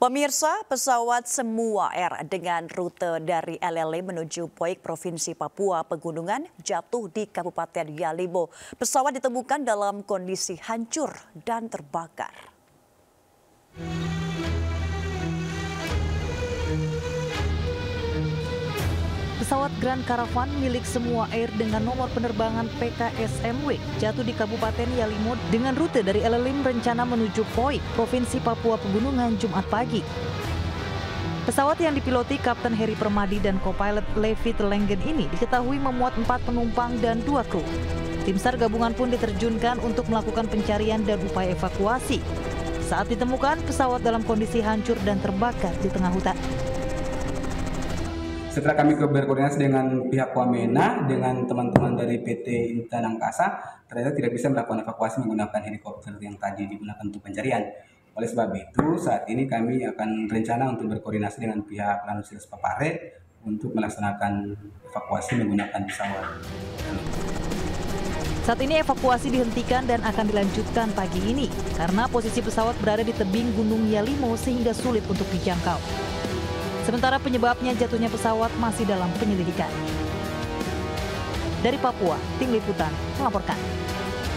Pemirsa, pesawat semua Air dengan rute dari LLE menuju Poik, Provinsi Papua Pegunungan jatuh di Kabupaten Yalibo. Pesawat ditemukan dalam kondisi hancur dan terbakar. Pesawat Grand Caravan milik semua Air dengan nomor penerbangan PKSMW jatuh di Kabupaten Yalimo dengan rute dari Elelim rencana menuju Poi, Provinsi Papua Pegunungan Jumat pagi. Pesawat yang dipiloti Kapten Heri Permadi dan co-pilot Levi Telenggen ini diketahui memuat empat penumpang dan dua kru. Tim SAR gabungan pun diterjunkan untuk melakukan pencarian dan upaya evakuasi. Saat ditemukan, pesawat dalam kondisi hancur dan terbakar di tengah hutan. Setelah kami berkoordinasi dengan pihak Wamena, dengan teman-teman dari PT Intan Angkasa, ternyata tidak bisa melakukan evakuasi menggunakan helikopter yang tadi digunakan untuk pencarian. Oleh sebab itu, saat ini kami akan rencana untuk berkoordinasi dengan pihak Lanusilas Papare untuk melaksanakan evakuasi menggunakan pesawat. Saat ini evakuasi dihentikan dan akan dilanjutkan pagi ini karena posisi pesawat berada di tebing Gunung Yalimo sehingga sulit untuk dijangkau. Sementara penyebabnya jatuhnya pesawat masih dalam penyelidikan. Dari Papua, tim liputan melaporkan.